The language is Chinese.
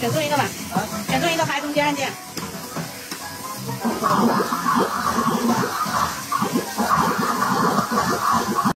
选中一个吧，选中一个排中间按键。